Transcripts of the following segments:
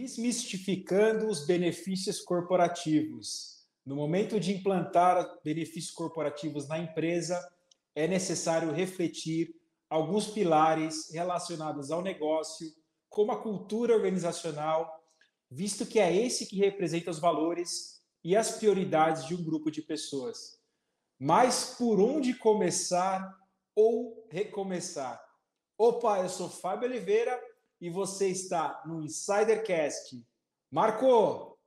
Desmistificando os benefícios corporativos. No momento de implantar benefícios corporativos na empresa, é necessário refletir alguns pilares relacionados ao negócio, como a cultura organizacional, visto que é esse que representa os valores e as prioridades de um grupo de pessoas. Mas por onde começar ou recomeçar? Opa, eu sou Fábio Oliveira e você está no Insidercast. Marco,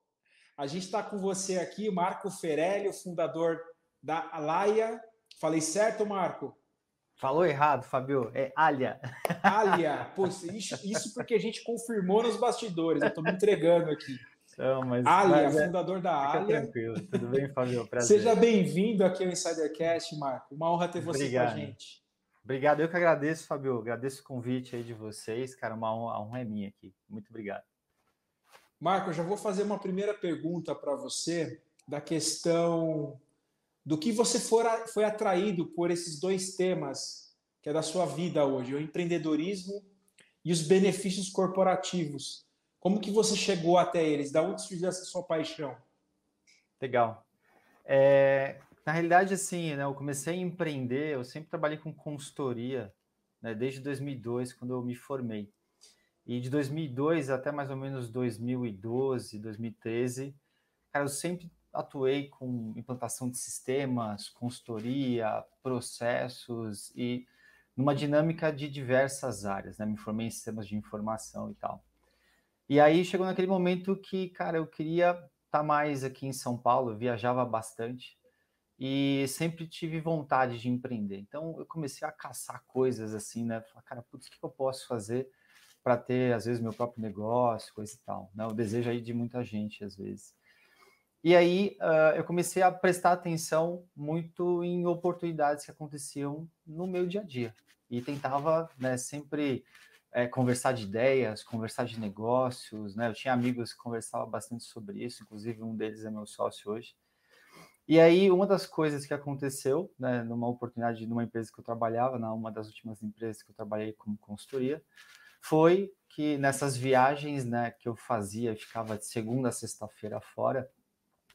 a gente está com você aqui, Marco Ferelli, o fundador da Alaia. Falei certo, Marco? Falou errado, Fabio. É Alia. Alia. Pô, isso, isso porque a gente confirmou nos bastidores. Eu estou me entregando aqui. Não, mas, Alia, mas é, fundador da fica Alia. tranquilo. Tudo bem, Fabio? Prazer. Seja bem-vindo aqui ao Insidercast, Marco. Uma honra ter você Obrigado. com a gente. Obrigado, eu que agradeço, Fabio. Agradeço o convite aí de vocês, cara. Uma honra, honra é minha aqui. Muito obrigado. Marco, eu já vou fazer uma primeira pergunta para você da questão do que você for, foi atraído por esses dois temas que é da sua vida hoje, o empreendedorismo e os benefícios corporativos. Como que você chegou até eles? Da onde surgiu essa sua paixão? Legal. É, na realidade, assim, né, eu comecei a empreender, eu sempre trabalhei com consultoria, né, desde 2002, quando eu me formei. E de 2002 até mais ou menos 2012, 2013, cara, eu sempre atuei com implantação de sistemas, consultoria, processos e numa dinâmica de diversas áreas, né? Me formei em sistemas de informação e tal. E aí chegou naquele momento que, cara, eu queria estar tá mais aqui em São Paulo, viajava bastante e sempre tive vontade de empreender. Então eu comecei a caçar coisas assim, né? Falar, cara, putz, o que eu posso fazer para ter, às vezes, meu próprio negócio, coisa e tal. Né? O desejo aí de muita gente, às vezes. E aí uh, eu comecei a prestar atenção muito em oportunidades que aconteciam no meu dia a dia. E tentava né, sempre é, conversar de ideias, conversar de negócios. Né? Eu tinha amigos que conversavam bastante sobre isso, inclusive um deles é meu sócio hoje. E aí, uma das coisas que aconteceu, né, numa oportunidade numa empresa que eu trabalhava, na uma das últimas empresas que eu trabalhei como consultoria, foi que nessas viagens né, que eu fazia, ficava de segunda a sexta-feira fora,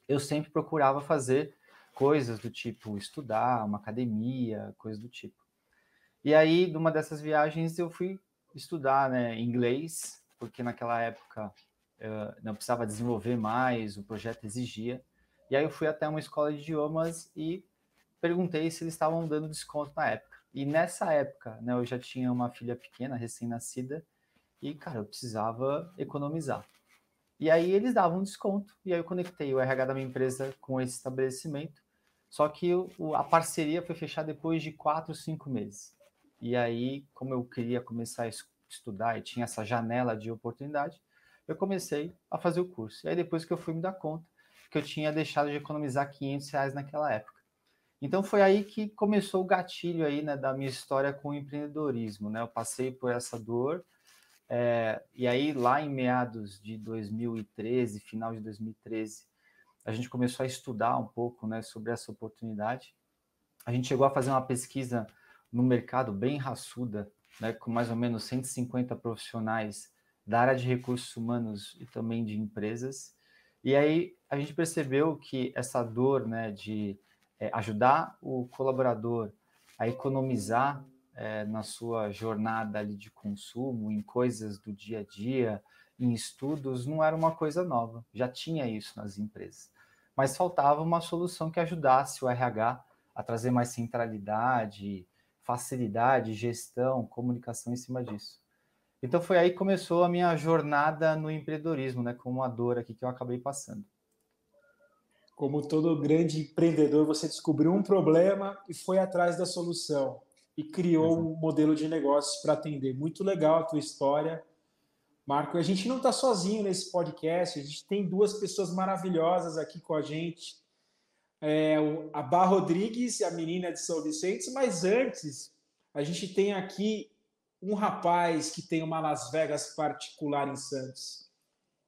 eu sempre procurava fazer coisas do tipo estudar, uma academia, coisas do tipo. E aí, numa dessas viagens, eu fui estudar né, inglês, porque naquela época eu não precisava desenvolver mais, o projeto exigia. E aí eu fui até uma escola de idiomas e perguntei se eles estavam dando desconto na época. E nessa época, né, eu já tinha uma filha pequena, recém-nascida, e, cara, eu precisava economizar. E aí eles davam desconto, e aí eu conectei o RH da minha empresa com esse estabelecimento, só que o, a parceria foi fechada depois de quatro, cinco meses. E aí, como eu queria começar a estudar e tinha essa janela de oportunidade, eu comecei a fazer o curso. E aí depois que eu fui me dar conta que eu tinha deixado de economizar 500 reais naquela época. Então foi aí que começou o gatilho aí, né, da minha história com o empreendedorismo, né? Eu passei por essa dor, é, e aí lá em meados de 2013, final de 2013, a gente começou a estudar um pouco, né, sobre essa oportunidade. A gente chegou a fazer uma pesquisa no mercado bem raçuda, né, com mais ou menos 150 profissionais da área de recursos humanos e também de empresas. E aí a gente percebeu que essa dor, né, de é, ajudar o colaborador a economizar é, na sua jornada ali de consumo, em coisas do dia a dia, em estudos, não era uma coisa nova, já tinha isso nas empresas. Mas faltava uma solução que ajudasse o RH a trazer mais centralidade, facilidade, gestão, comunicação em cima disso. Então foi aí que começou a minha jornada no empreendedorismo, né, com uma dor aqui que eu acabei passando. Como todo grande empreendedor, você descobriu um problema e foi atrás da solução e criou Exato. um modelo de negócios para atender. Muito legal a tua história. Marco, a gente não está sozinho nesse podcast, a gente tem duas pessoas maravilhosas aqui com a gente. É, a Bá Rodrigues e a menina de São Vicente, mas antes, a gente tem aqui um rapaz que tem uma Las Vegas particular em Santos.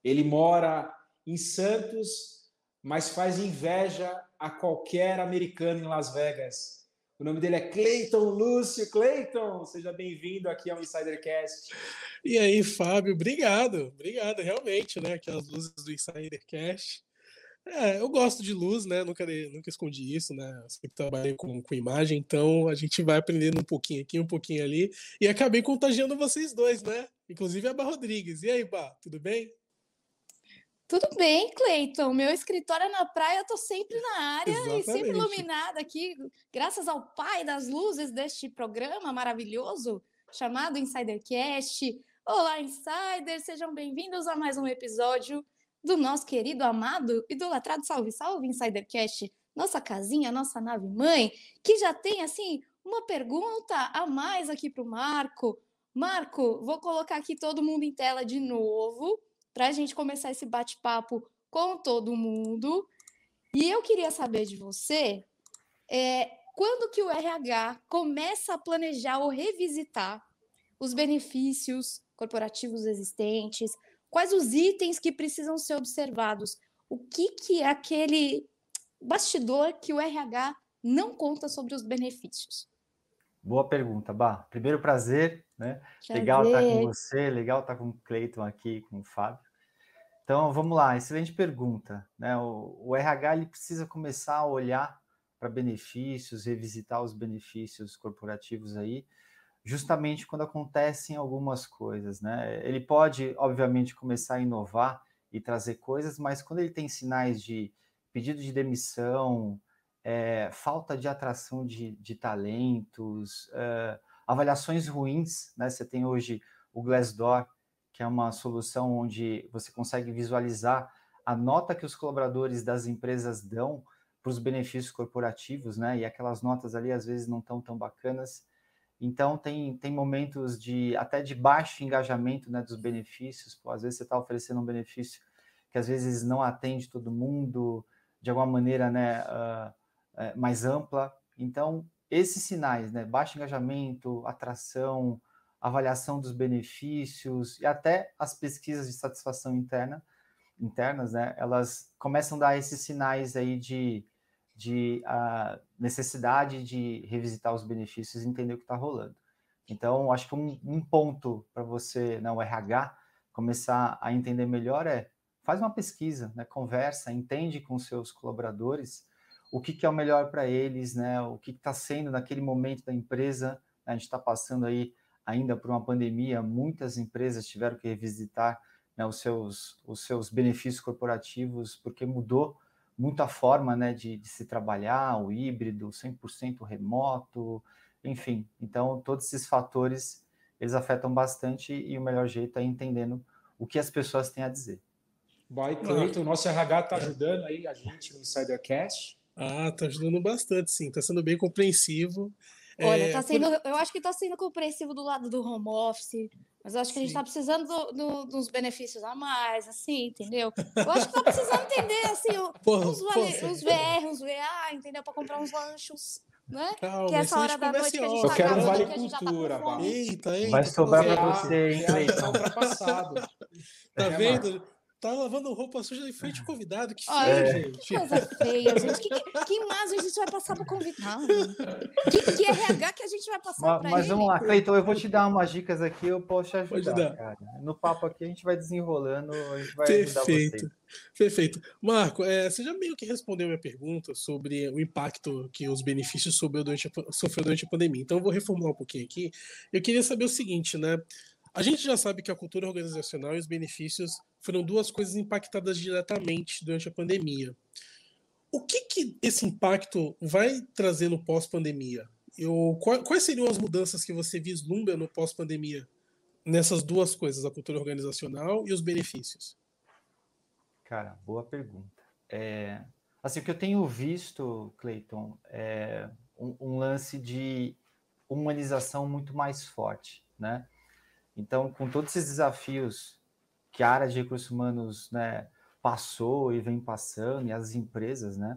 Ele mora em Santos, mas faz inveja a qualquer americano em Las Vegas. O nome dele é Cleiton Lúcio. Cleiton, seja bem-vindo aqui ao Insidercast. E aí, Fábio, obrigado, obrigado, realmente, né? Aquelas luzes do Insidercast. É, eu gosto de luz, né? Nunca, nunca escondi isso, né? Eu sempre trabalhei com, com imagem, então a gente vai aprendendo um pouquinho aqui, um pouquinho ali. E acabei contagiando vocês dois, né? Inclusive a Bá Rodrigues. E aí, Bá, tudo bem? Tudo bem, Cleiton. Meu escritório é na praia, eu tô sempre na área Exatamente. e sempre iluminada aqui, graças ao pai das luzes deste programa maravilhoso chamado Insidercast. Olá, Insiders, sejam bem-vindos a mais um episódio do nosso querido, amado, idolatrado Salve Salve Insidercast, nossa casinha, nossa nave mãe, que já tem assim uma pergunta a mais aqui para o Marco. Marco, vou colocar aqui todo mundo em tela de novo para a gente começar esse bate-papo com todo mundo. E eu queria saber de você é, quando que o RH começa a planejar ou revisitar os benefícios corporativos existentes, quais os itens que precisam ser observados, o que, que é aquele bastidor que o RH não conta sobre os benefícios. Boa pergunta, Bah. Primeiro prazer, né? Prazer. Legal estar com você, legal estar com o Cleiton aqui, com o Fábio. Então, vamos lá, excelente pergunta. Né? O, o RH ele precisa começar a olhar para benefícios, revisitar os benefícios corporativos aí, justamente quando acontecem algumas coisas, né? Ele pode, obviamente, começar a inovar e trazer coisas, mas quando ele tem sinais de pedido de demissão, é, falta de atração de, de talentos, é, avaliações ruins, né? Você tem hoje o Glassdoor, que é uma solução onde você consegue visualizar a nota que os colaboradores das empresas dão para os benefícios corporativos, né? E aquelas notas ali às vezes não estão tão bacanas. Então tem, tem momentos de até de baixo engajamento né, dos benefícios. Pô, às vezes você está oferecendo um benefício que às vezes não atende todo mundo, de alguma maneira né, uh, é, mais ampla. Então, esses sinais, né, baixo engajamento, atração, avaliação dos benefícios e até as pesquisas de satisfação interna, internas, né, elas começam a dar esses sinais aí de, de uh, necessidade de revisitar os benefícios e entender o que está rolando. Então, acho que um, um ponto para você, na né, RH, começar a entender melhor é faz uma pesquisa, né, conversa, entende com seus colaboradores o que, que é o melhor para eles, né, o que está sendo naquele momento da empresa. Né, a gente está passando aí ainda por uma pandemia, muitas empresas tiveram que revisitar né, os, seus, os seus benefícios corporativos, porque mudou muito a forma né, de, de se trabalhar, o híbrido, 100% remoto, enfim. Então, todos esses fatores, eles afetam bastante e o melhor jeito é entendendo o que as pessoas têm a dizer. Vai, Cleiton, o nosso RH está ajudando aí a gente no Insidercast. Ah, está ajudando bastante, sim. Está sendo bem compreensivo. Olha, é, tá sendo, por... eu acho que está sendo compreensivo do lado do home office, mas eu acho que Sim. a gente está precisando do, do, dos benefícios a mais, assim, entendeu? Eu acho que está precisando entender, assim, porra, os, vale, os VR, os VA, entendeu? Para comprar uns lanchos. Né? Calma, que é essa hora da noite que a gente tá Eu quero um vale tá cultura, tá eita, eita, Vai sobrar para você, hein, Cleiton? Tá vendo? Tá lavando roupa suja em frente ao convidado. Que feio, é. gente. Coisa feia, gente. Que, que, que imagem a gente vai passar para o convidado? Que, que RH que a gente vai passar para ele? Mas vamos lá, Cleiton, eu vou te dar umas dicas aqui, eu posso te ajudar, cara. No papo aqui a gente vai desenrolando, a gente vai Perfeito. Perfeito. Marco, é, você já meio que respondeu minha pergunta sobre o impacto que os benefícios sofreu durante a, sofreu durante a pandemia. Então eu vou reformular um pouquinho aqui. Eu queria saber o seguinte, né? A gente já sabe que a cultura organizacional e os benefícios foram duas coisas impactadas diretamente durante a pandemia. O que, que esse impacto vai trazer no pós-pandemia? Quais seriam as mudanças que você vislumbra no pós-pandemia nessas duas coisas, a cultura organizacional e os benefícios? Cara, boa pergunta. É, assim, o que eu tenho visto, Clayton, é um, um lance de humanização muito mais forte, né? Então, com todos esses desafios que a área de recursos humanos né, passou e vem passando, e as empresas, né,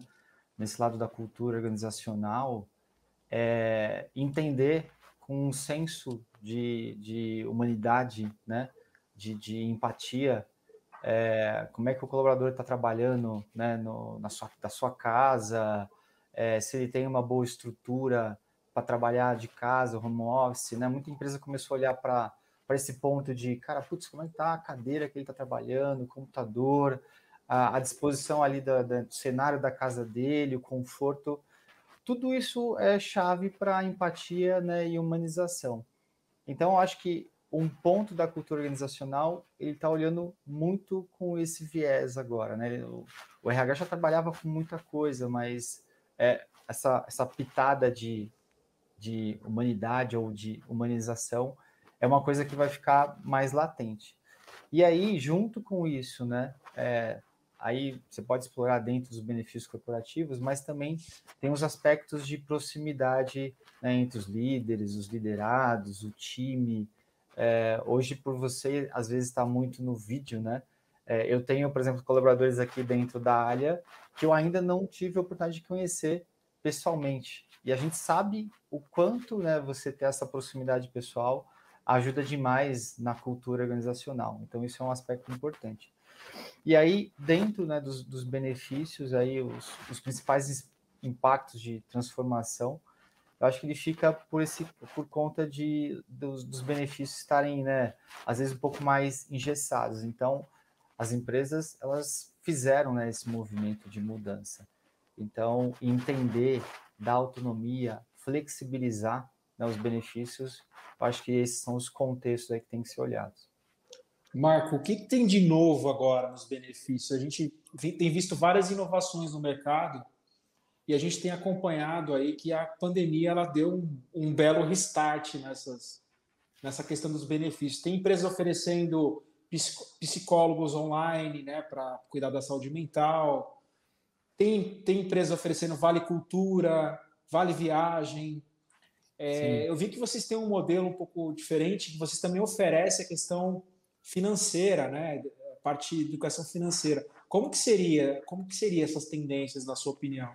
nesse lado da cultura organizacional, é, entender com um senso de, de humanidade, né, de, de empatia, é, como é que o colaborador está trabalhando né, no, na sua, da sua casa, é, se ele tem uma boa estrutura para trabalhar de casa, home office, né? Muita empresa começou a olhar para esse ponto de, cara, putz, como é que tá a cadeira que ele está trabalhando, o computador, a, a disposição ali do cenário da casa dele, o conforto. Tudo isso é chave para empatia né, e humanização. Então, eu acho que um ponto da cultura organizacional, ele está olhando muito com esse viés agora, né? O, o, RH já trabalhava com muita coisa, mas é, essa, essa pitada de, de humanidade ou de humanização é uma coisa que vai ficar mais latente. E aí, junto com isso, né? É, aí você pode explorar dentro dos benefícios corporativos, mas também tem os aspectos de proximidade né, entre os líderes, os liderados, o time, é, hoje, por você, às vezes, está muito no vídeo, né? É, eu tenho, por exemplo, colaboradores aqui dentro da área que eu ainda não tive a oportunidade de conhecer pessoalmente. E a gente sabe o quanto né, você ter essa proximidade pessoal ajuda demais na cultura organizacional. Então, isso é um aspecto importante. E aí, dentro né, dos, dos benefícios, aí, os, os principais impactos de transformação, eu acho que ele fica por esse por conta de dos, dos, benefícios estarem, né, às vezes um pouco mais engessados. Então, as empresas elas fizeram né, esse movimento de mudança. Então, entender da autonomia, flexibilizar né, os benefícios, acho que esses são os contextos aí que tem que ser olhados. Marco, o que tem de novo agora nos benefícios? A gente tem visto várias inovações no mercado e a gente tem acompanhado aí que a pandemia ela deu um, um belo restart nessas, nessa questão dos benefícios. Tem empresas oferecendo psicólogos online né, para cuidar da saúde mental, tem, tem empresas oferecendo vale cultura, vale viagem. É, eu vi que vocês têm um modelo um pouco diferente, que vocês também oferecem a questão financeira, né, a parte de educação financeira. Como que seria, como que seria essas tendências, na sua opinião?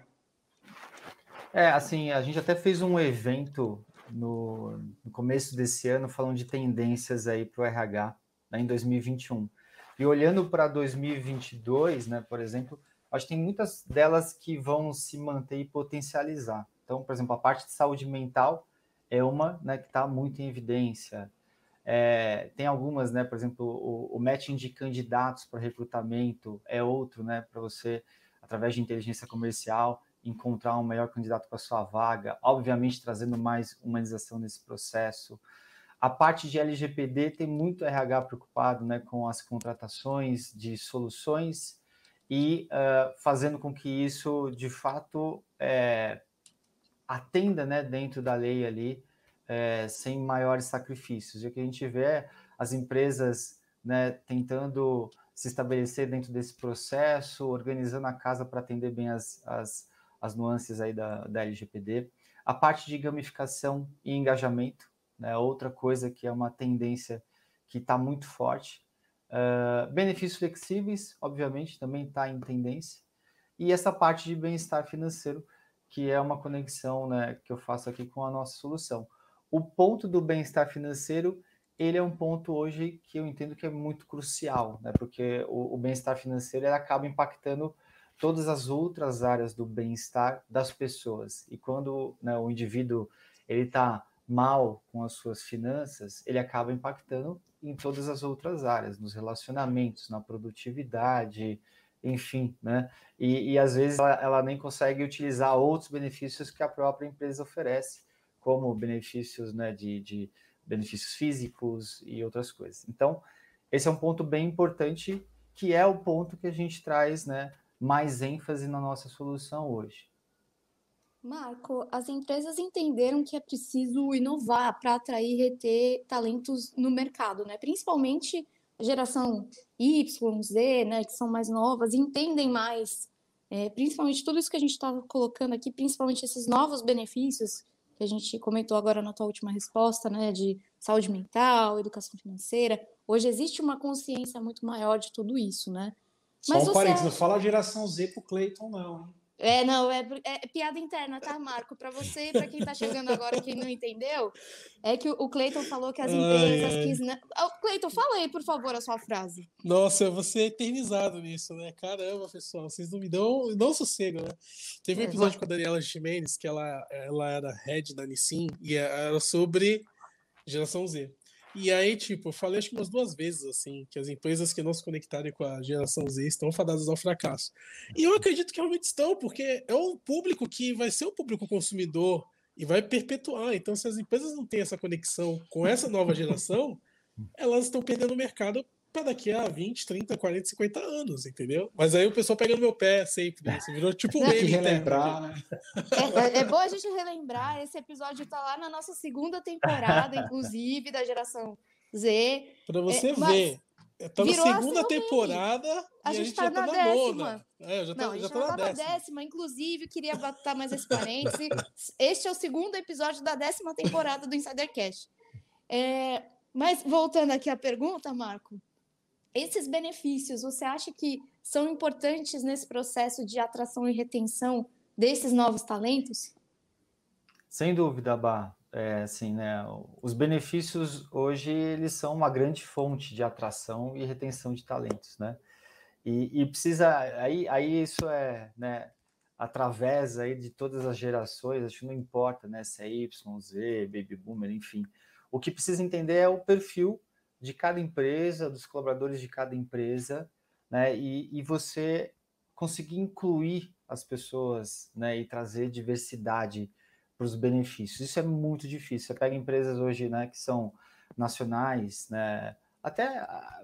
É, assim, a gente até fez um evento no, no começo desse ano falando de tendências aí para o RH né, em 2021. E olhando para 2022, né, por exemplo, acho que tem muitas delas que vão se manter e potencializar. Então, por exemplo, a parte de saúde mental é uma né, que está muito em evidência. É, tem algumas, né, por exemplo, o, o matching de candidatos para recrutamento é outro, né, para você, através de inteligência comercial, encontrar um melhor candidato para sua vaga, obviamente trazendo mais humanização nesse processo. A parte de LGPD tem muito RH preocupado né, com as contratações de soluções e uh, fazendo com que isso, de fato, é, atenda né, dentro da lei ali, é, sem maiores sacrifícios. E o que a gente vê é as empresas né, tentando se estabelecer dentro desse processo, organizando a casa para atender bem as, as as nuances aí da, da LGPD. A parte de gamificação e engajamento, né, outra coisa que é uma tendência que está muito forte. Uh, benefícios flexíveis, obviamente, também está em tendência. E essa parte de bem-estar financeiro, que é uma conexão né, que eu faço aqui com a nossa solução. O ponto do bem-estar financeiro, ele é um ponto hoje que eu entendo que é muito crucial, né, porque o, o bem-estar financeiro acaba impactando todas as outras áreas do bem-estar das pessoas. E quando né, o indivíduo ele está mal com as suas finanças, ele acaba impactando em todas as outras áreas, nos relacionamentos, na produtividade, enfim, né? E, e às vezes ela, ela, nem consegue utilizar outros benefícios que a própria empresa oferece, como benefícios, né, de, de benefícios físicos e outras coisas. Então, esse é um ponto bem importante, que é o ponto que a gente traz, né, mais ênfase na nossa solução hoje. Marco, as empresas entenderam que é preciso inovar para atrair e reter talentos no mercado, né? Principalmente geração Y, Z, né, que são mais novas, entendem mais, é, principalmente tudo isso que a gente está colocando aqui, principalmente esses novos benefícios que a gente comentou agora na tua última resposta, né, de saúde mental, educação financeira. Hoje existe uma consciência muito maior de tudo isso, né? Só Mas um parênteses, não fala geração Z pro Cleiton, não. É, não, é, é, piada interna, tá, Marco? Para você e para quem está chegando agora que não entendeu, é que o Cleiton falou que as empresas ai, quis. Oh, Cleiton, fala aí, por favor, a sua frase. Nossa, você é eternizado nisso, né? Caramba, pessoal, vocês não me dão, não sossego, né? Teve um episódio com a Daniela Ximenes, que ela, ela era head da Nissin, e era sobre geração Z. E aí, tipo, eu falei acho que umas duas vezes, assim, que as empresas que não se conectarem com a geração Z estão fadadas ao fracasso. E eu acredito que realmente estão, porque é um público que vai ser o público consumidor e vai perpetuar. Então, se as empresas não têm essa conexão com essa nova geração, elas estão perdendo o mercado para daqui a 20, 30, 40, 50 anos, entendeu? Mas aí o pessoal pega no meu pé sempre, né? Você virou tipo um meme relembrar, né? É, é, é bom a gente relembrar, esse episódio tá lá na nossa segunda temporada, inclusive, da geração Z. Para você é, ver. Tá na segunda temporada a gente, a gente tá já tá na, na nona. É, já tá, Não, a gente já tá, tá na décima. décima. Inclusive, queria botar mais esse parêntese. este é o segundo episódio da décima temporada do Insidercast. É, mas voltando aqui à pergunta, Marco, esses benefícios, você acha que são importantes nesse processo de atração e retenção desses novos talentos? Sem dúvida, Bá. É, assim, né, os benefícios hoje eles são uma grande fonte de atração e retenção de talentos, né? E, e precisa aí, aí isso é, né, através aí de todas as gerações, acho que não importa, né, se é Y, Z, Baby Boomer, enfim. O que precisa entender é o perfil de cada empresa, dos colaboradores de cada empresa, né? E, e você conseguir incluir as pessoas, né? E trazer diversidade para os benefícios. Isso é muito difícil. Você pega empresas hoje, né? Que são nacionais, né? Até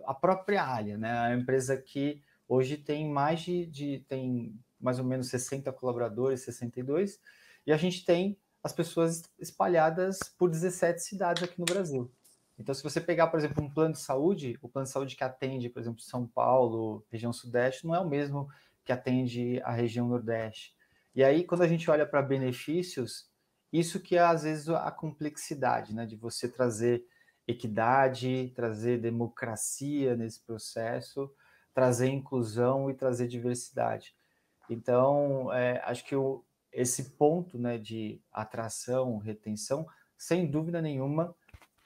a própria Alia, né? A empresa que hoje tem mais de, de tem mais ou menos 60 colaboradores, 62, e a gente tem as pessoas espalhadas por 17 cidades aqui no Brasil. Então, se você pegar, por exemplo, um plano de saúde, o plano de saúde que atende, por exemplo, São Paulo, região Sudeste, não é o mesmo que atende a região Nordeste. E aí, quando a gente olha para benefícios, isso que é, às vezes, a complexidade, né? De você trazer equidade, trazer democracia nesse processo, trazer inclusão e trazer diversidade. Então, é, acho que o, esse ponto né, de atração, retenção, sem dúvida nenhuma,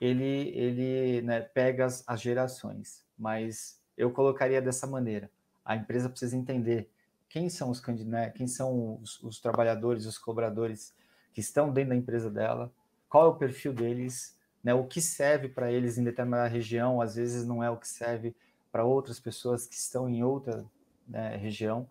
ele, ele né, pega as, as gerações, mas eu colocaria dessa maneira. A empresa precisa entender quem são os né, quem são os, os, trabalhadores, os cobradores que estão dentro da empresa dela, qual é o perfil deles, né, o que serve para eles em determinada região, às vezes não é o que serve para outras pessoas que estão em outra né, região.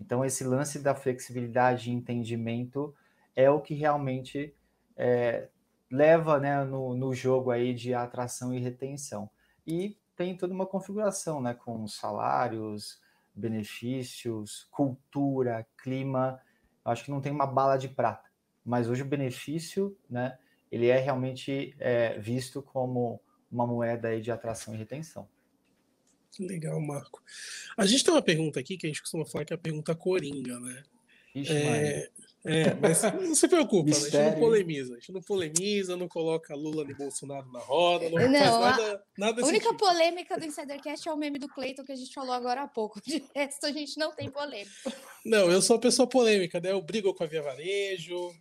Então, esse lance da flexibilidade e entendimento é o que realmente é, leva né, no, no jogo aí de atração e retenção. E tem toda uma configuração, né, com salários, benefícios, cultura, clima. Acho que não tem uma bala de prata, mas hoje o benefício, né, ele é realmente é, visto como uma moeda aí de atração e retenção. Legal, Marco. A gente tem uma pergunta aqui que a gente costuma falar que é a pergunta coringa, né? Ixi, é, é, mas não se preocupa, né? a gente não polemiza. A gente não polemiza, não coloca Lula e Bolsonaro na roda, não, não faz nada, nada A única tipo. polêmica do Insidercast é o meme do Cleiton que a gente falou agora há pouco. De resto, a gente não tem polêmica. Não, eu sou a pessoa polêmica, né? Eu brigo com a Via Varejo,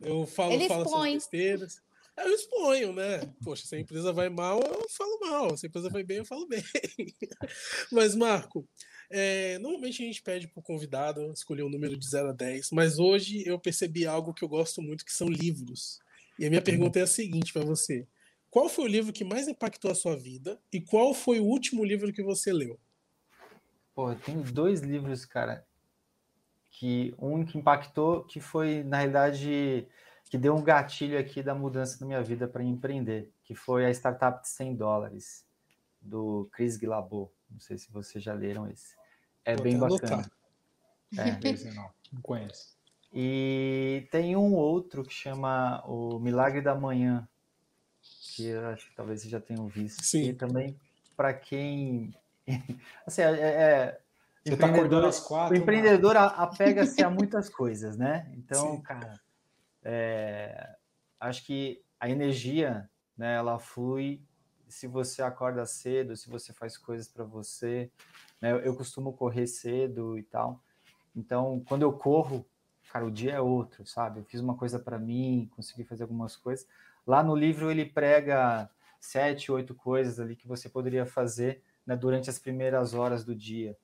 eu falo, Ele falo expõe. besteiras. Eu exponho, né? Poxa, se a empresa vai mal, eu falo mal. Se a empresa vai bem, eu falo bem. Mas, Marco, é, normalmente a gente pede para o convidado escolher um número de 0 a 10, mas hoje eu percebi algo que eu gosto muito, que são livros. E a minha pergunta é a seguinte para você: qual foi o livro que mais impactou a sua vida e qual foi o último livro que você leu? Pô, tem dois livros, cara, que um que impactou, que foi na realidade que deu um gatilho aqui da mudança na minha vida para empreender, que foi a startup de 100 dólares do Chris Guilabot. Não sei se vocês já leram esse. É Vou bem bacana. É, não, não conheço. E tem um outro que chama O Milagre da Manhã, que eu acho que talvez vocês já tenham visto. Sim. E também, para quem. assim, é, é Você tá acordando às quatro. O empreendedor apega-se a muitas coisas, né? Então, Sim. cara, é, acho que a energia, né, ela flui se você acorda cedo, se você faz coisas para você. Né? Eu costumo correr cedo e tal. Então, quando eu corro, cara, o dia é outro, sabe? Eu fiz uma coisa para mim, consegui fazer algumas coisas. Lá no livro ele prega sete, oito coisas ali que você poderia fazer né, durante as primeiras horas do dia.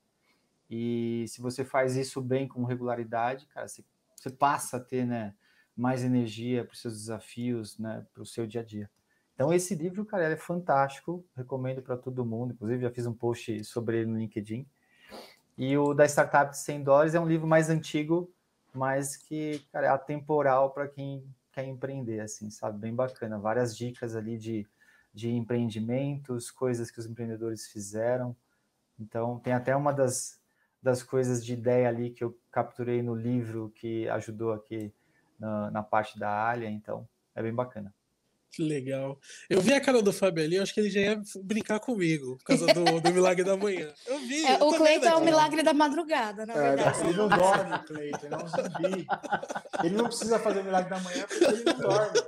E se você faz isso bem com regularidade, cara, você, você passa a ter né, mais energia para os seus desafios, né, para o seu dia a dia. Então esse livro, cara, é fantástico, recomendo para todo mundo. Inclusive já fiz um post sobre ele no LinkedIn. E o da Startup de 100 dólares é um livro mais antigo, mas que, cara, é atemporal para quem quer empreender, assim, sabe? Bem bacana. Várias dicas ali de, de empreendimentos, coisas que os empreendedores fizeram. Então, tem até uma das, das coisas de ideia ali que eu capturei no livro que ajudou aqui na, na parte da área. Então, é bem bacana. Que legal. Eu vi a cara do Fábio ali, eu acho que ele já ia brincar comigo, por causa do, do milagre da manhã. Eu vi. É, eu o Cleiton é o milagre da madrugada, na é, verdade. Ele não dorme, Cleiton, ele é um zumbi. Ele não precisa fazer o milagre da manhã porque ele não dorme.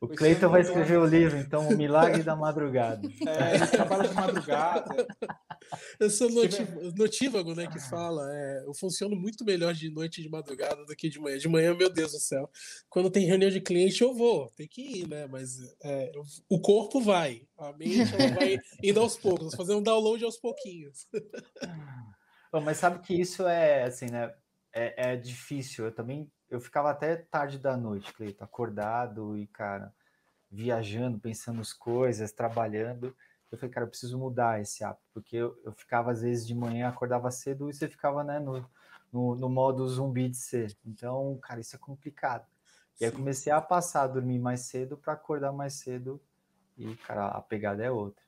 O Cleiton vai escrever o livro, então, O Milagre da Madrugada. É, ele trabalha de madrugada. Eu sou notívago, né, que fala. É, eu funciono muito melhor de noite e de madrugada do que de manhã. De manhã, meu Deus do céu. Quando tem reunião de cliente, eu vou. Tem que ir, né? Mas é, o corpo vai. A mente vai indo aos poucos. Fazer um download aos pouquinhos. Bom, mas sabe que isso é, assim, né? É, é difícil. Eu também eu ficava até tarde da noite, Cleiton, acordado e, cara, viajando, pensando as coisas, trabalhando. Eu falei, cara, eu preciso mudar esse hábito, porque eu, eu ficava, às vezes, de manhã, acordava cedo e você ficava, né, no, no, no modo zumbi de ser. Então, cara, isso é complicado. E aí eu comecei a passar a dormir mais cedo para acordar mais cedo e, cara, a pegada é outra.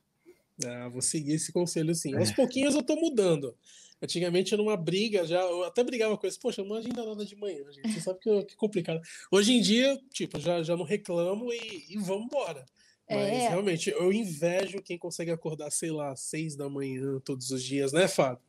Ah, vou seguir esse conselho sim. Aos é. pouquinhos eu tô mudando. Antigamente era uma briga já, eu até brigava com isso, poxa, não agenda nada de manhã, gente. Você sabe que, que complicado. Hoje em dia, tipo, já, já não reclamo e, e vamos embora. Mas é. realmente, eu invejo quem consegue acordar, sei lá, seis da manhã todos os dias, né, Fábio?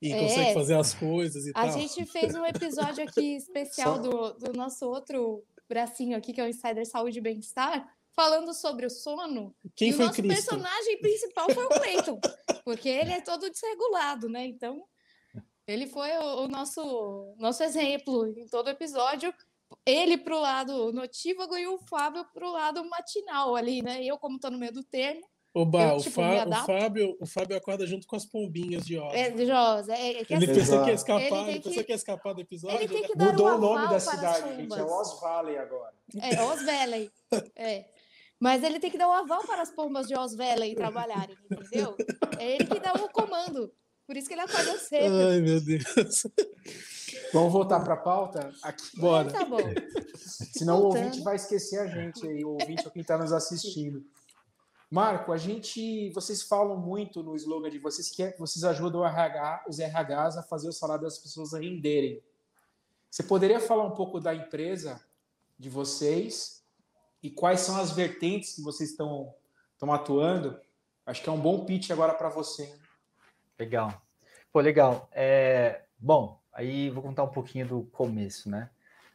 E é. consegue fazer as coisas e a tal. A gente fez um episódio aqui especial do, do nosso outro bracinho aqui, que é o Insider Saúde e Bem-Estar, falando sobre o sono. Quem e foi o nosso Cristo? personagem principal foi o Cleiton, porque ele é todo desregulado, né? Então, ele foi o, o nosso, nosso exemplo em todo episódio. Ele para o lado notívago e o Fábio para o lado matinal ali, né? Eu, como estou no meio do termo. Oba, eu, tipo, o, Fá, o, Fábio, o Fábio acorda junto com as pombinhas de Oz. É, de Oz. É, é que ele assim, pensou que ia escapar, ele, ele pensou que... que ia escapar do episódio. Ele tem que né? dar Mudou o nome da cidade, gente. É Oz Valley agora. É, Oz Valley. É. Mas ele tem que dar o aval para as pombas de Oz Valley trabalharem, entendeu? É ele que dá o comando. Por isso que ele acorda cedo. Ai, meu Deus. Vamos voltar para a pauta? Aqui. Bora. tá bom. Senão Voltando. o ouvinte vai esquecer a gente aí, o ouvinte é quem está nos assistindo. Marco, a gente, vocês falam muito no slogan de vocês que é, vocês ajudam RH, os RHs a fazer o salário das pessoas renderem. Você poderia falar um pouco da empresa de vocês e quais são as vertentes que vocês estão, estão atuando? Acho que é um bom pitch agora para você. Hein? Legal. Pô, legal. É, bom, aí vou contar um pouquinho do começo, né?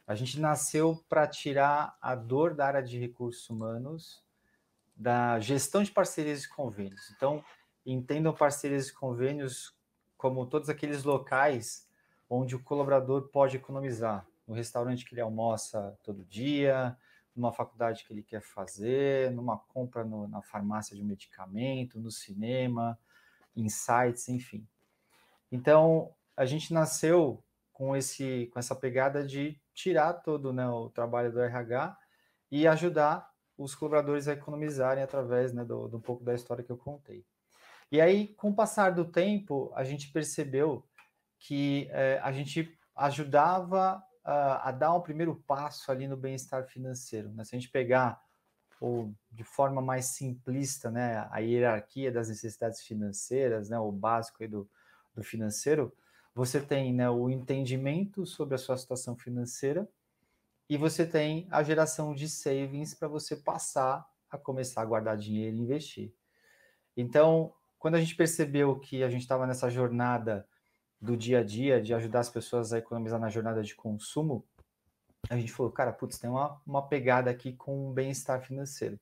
A gente nasceu para tirar a dor da área de recursos humanos da gestão de parcerias e convênios. Então, entendam parcerias e convênios como todos aqueles locais onde o colaborador pode economizar. No restaurante que ele almoça todo dia, numa faculdade que ele quer fazer, numa compra no, na farmácia de medicamento, no cinema, insights, enfim. Então, a gente nasceu com, esse, com essa pegada de tirar todo né, o trabalho do RH e ajudar os colaboradores a economizarem através né, do, do pouco da história que eu contei. E aí, com o passar do tempo, a gente percebeu que é, a gente ajudava a, a, dar um primeiro passo ali no bem-estar financeiro. Né? Se a gente pegar ou de forma mais simplista, né, a hierarquia das necessidades financeiras, né, o básico do, do financeiro, você tem né, o entendimento sobre a sua situação financeira e você tem a geração de savings para você passar a começar a guardar dinheiro e investir. Então, quando a gente percebeu que a gente estava nessa jornada do dia a dia, de ajudar as pessoas a economizar na jornada de consumo, a gente falou, cara, putz, tem uma, uma pegada aqui com o bem-estar financeiro.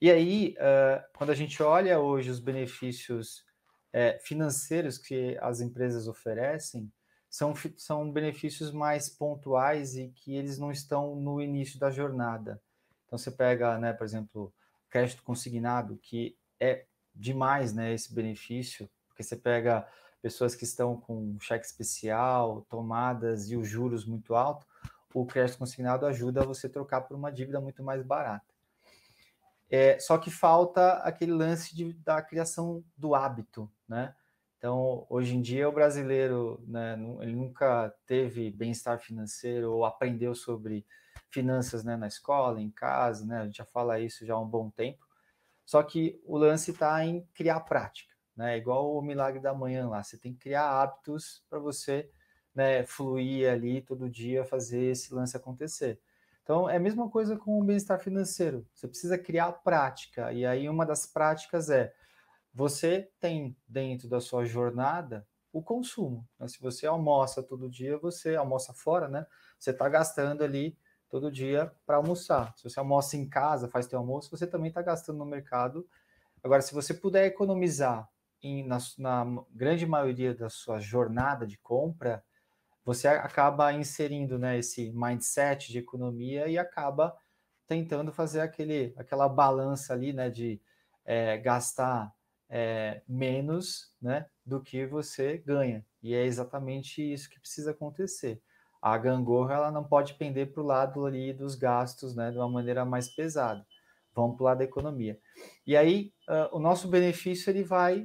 E aí, uh, quando a gente olha hoje os benefícios uh, financeiros que as empresas oferecem, são, são benefícios mais pontuais e que eles não estão no início da jornada. Então você pega, né, por exemplo, crédito consignado, que é demais, né, esse benefício, porque você pega pessoas que estão com cheque especial, tomadas e os juros muito altos, o crédito consignado ajuda você a trocar por uma dívida muito mais barata. É, só que falta aquele lance de, da criação do hábito, né? Então, hoje em dia, o brasileiro, né, ele nunca teve bem-estar financeiro ou aprendeu sobre finanças né, na escola, em casa, né? A gente já fala isso já há um bom tempo. Só que o lance está em criar prática, né? Igual o milagre da manhã lá, você tem que criar hábitos para você né, fluir ali todo dia, fazer esse lance acontecer. Então, é a mesma coisa com o bem-estar financeiro. Você precisa criar prática. E aí, uma das práticas é você tem dentro da sua jornada o consumo. Né? Se você almoça todo dia, você almoça fora, né? Você está gastando ali todo dia para almoçar. Se você almoça em casa, faz teu almoço, você também está gastando no mercado. Agora, se você puder economizar em, na, na grande maioria da sua jornada de compra, você acaba inserindo né, esse mindset de economia e acaba tentando fazer aquele, aquela balança ali né, de é, gastar é, menos né, do que você ganha. E é exatamente isso que precisa acontecer a gangorra ela não pode pender para o lado ali dos gastos, né, de uma maneira mais pesada. Vamos para o lado da economia. E aí, uh, o nosso benefício ele vai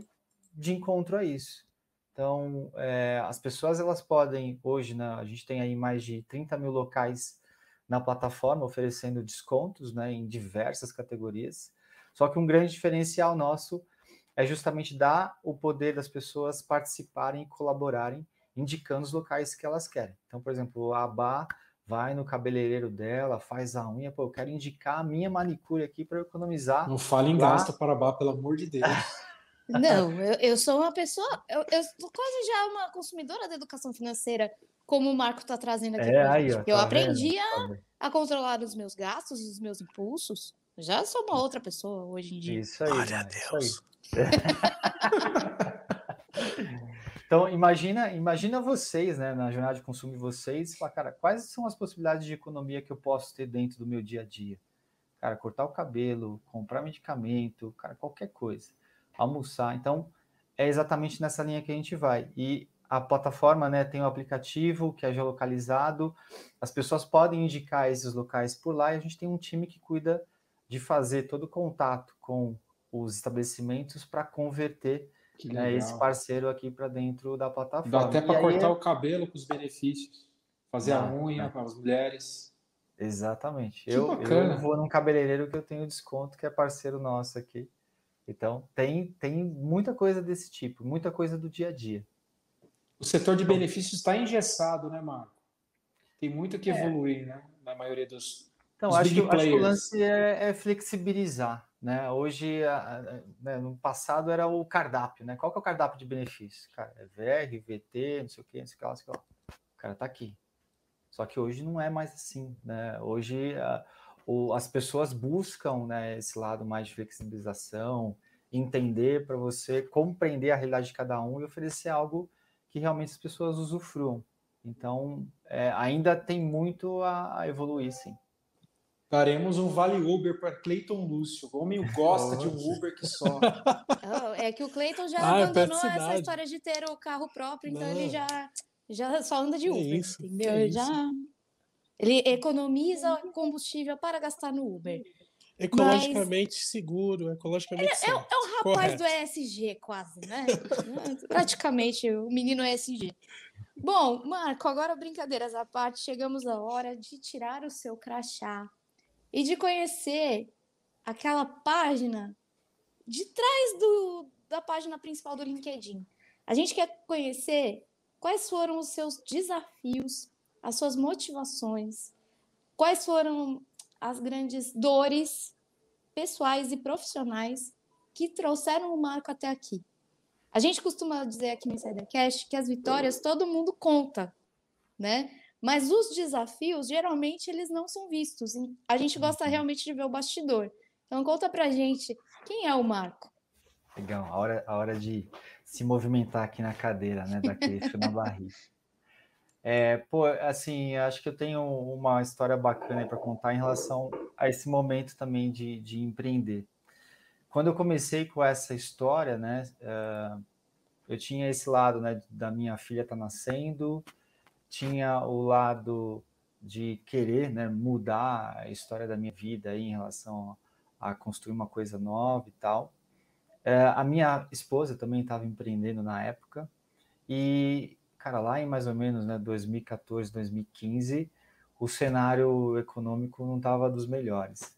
de encontro a isso. Então, é, as pessoas elas podem, hoje, né, a gente tem aí mais de 30 mil locais na plataforma oferecendo descontos né, em diversas categorias. Só que um grande diferencial nosso é justamente dar o poder das pessoas participarem e colaborarem indicando os locais que elas querem. Então, por exemplo, a Bá vai no cabeleireiro dela, faz a unha, pô, eu quero indicar a minha manicure aqui para economizar. Não fale em gasto para a Bá, pelo amor de Deus. Não, eu, eu sou uma pessoa, eu, eu sou quase já uma consumidora da educação financeira, como o Marco está trazendo aqui. É, aí, ó, eu tá aprendi a, tá a, controlar os meus gastos, os meus impulsos. Já sou uma outra pessoa hoje em dia. Isso aí. Glória a Deus. Então, imagina, imagina vocês, né, na jornada de consumo de vocês, falar, cara, quais são as possibilidades de economia que eu posso ter dentro do meu dia a dia? Cara, cortar o cabelo, comprar medicamento, cara, qualquer coisa. Almoçar. Então, é exatamente nessa linha que a gente vai. E a plataforma, né, tem o um aplicativo que é geolocalizado. As pessoas podem indicar esses locais por lá e a gente tem um time que cuida de fazer todo o contato com os estabelecimentos para converter né, esse parceiro aqui para dentro da plataforma. Dá até para cortar é... o cabelo com os benefícios, fazer a unha para as mulheres. Exatamente. Eu, eu, vou num cabeleireiro que eu tenho desconto, que é parceiro nosso aqui. Então, tem, tem muita coisa desse tipo, muita coisa do dia a dia. O setor de benefícios está engessado, né, Marco? Tem muito que é. evoluir, né? Na maioria dos. Então, acho, que, acho, que, o lance é, é flexibilizar. Né? Hoje, né, no passado era o cardápio, né? Qual que é o cardápio de benefícios? Cara, é VR, VT, não sei o que, não sei o que lá, não sei o que lá. O cara tá aqui. Só que hoje não é mais assim, né? Hoje a, o, as pessoas buscam né, esse lado mais de flexibilização, entender para você compreender a realidade de cada um e oferecer algo que realmente as pessoas usufruam. Então, é, ainda tem muito a, a evoluir, sim. Daremos um Vale Uber para Cleiton Lúcio. O homem gosta de um Uber que só. Oh, é que o Cleiton já ah, é abandonou essa história de ter o carro próprio, então Não. ele já, já só anda de Uber, é isso, entendeu? É já, ele economiza combustível para gastar no Uber. Ecologicamente Mas... seguro, ecologicamente é, é, é, o rapaz Correto. do ESG, quase, né? Praticamente o menino ESG. Bom, Marco, agora brincadeiras à parte, chegamos à hora de tirar o seu crachá e de conhecer aquela página de trás do, da página principal do LinkedIn. A gente quer conhecer quais foram os seus desafios, as suas motivações, quais foram as grandes dores pessoais e profissionais que trouxeram o Marco até aqui. A gente costuma dizer aqui no Insidercast que as vitórias todo mundo conta, né? Mas os desafios, geralmente, eles não são vistos. A gente gosta uhum. realmente de ver o bastidor. Então, conta pra gente, quem é o Marco? Legal, a hora, a hora de se movimentar aqui na cadeira, né? Daquele frio na barriga. É, pô, assim, acho que eu tenho uma história bacana para contar em relação a esse momento também de, de empreender. Quando eu comecei com essa história, né, uh, eu tinha esse lado, né, da minha filha tá nascendo, tinha o lado de querer, né, mudar a história da minha vida aí em relação a construir uma coisa nova e tal. É, a minha esposa também estava empreendendo na época e cara, lá em mais ou menos né, 2014, 2015, o cenário econômico não estava dos melhores.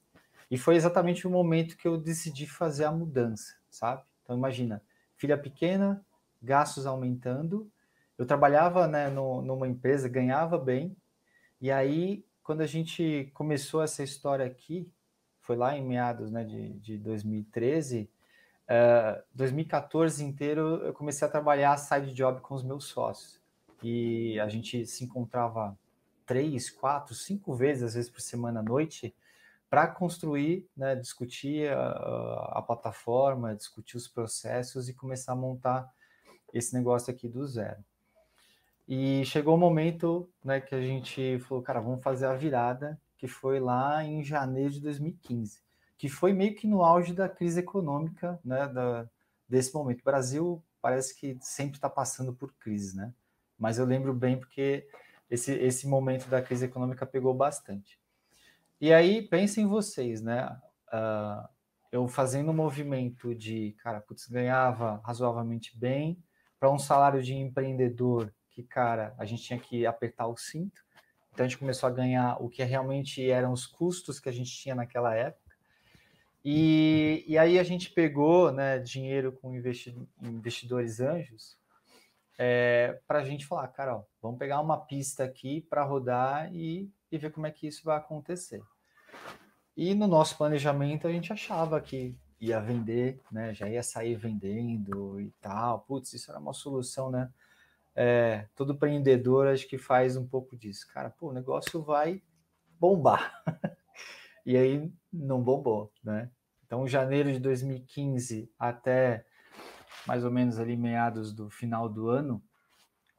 E foi exatamente o momento que eu decidi fazer a mudança, sabe? Então, imagina, filha pequena, gastos aumentando. Eu trabalhava né, no, numa empresa, ganhava bem. E aí, quando a gente começou essa história aqui, foi lá em meados né, de, de 2013, 2014 eh, inteiro eu comecei a trabalhar side job com os meus sócios. E a gente se encontrava três, quatro, cinco vezes, às vezes por semana à noite, para construir, né, discutir a, a, plataforma, discutir os processos e começar a montar esse negócio aqui do zero. E chegou o um momento né, que a gente falou, cara, vamos fazer a virada, que foi lá em janeiro de 2015 que foi meio que no auge da crise econômica né, da, desse momento. O Brasil parece que sempre está passando por crise, né? Mas eu lembro bem porque esse, esse momento da crise econômica pegou bastante. E aí, pensem vocês, né? Uh, eu fazendo um movimento de, cara, putz, ganhava razoavelmente bem, para um salário de empreendedor que, cara, a gente tinha que apertar o cinto. Então a gente começou a ganhar o que realmente eram os custos que a gente tinha naquela época. E, e aí a gente pegou né, dinheiro com investidores anjos é, para a gente falar, cara, ó, vamos pegar uma pista aqui para rodar e, e ver como é que isso vai acontecer. E no nosso planejamento a gente achava que ia vender, né? Já ia sair vendendo e tal. Putz, isso era uma solução, né? É, todo empreendedor acho que faz um pouco disso. Cara, pô, o negócio vai bombar. e aí não bombou, né? Então, janeiro de 2015 até mais ou menos ali meados do final do ano,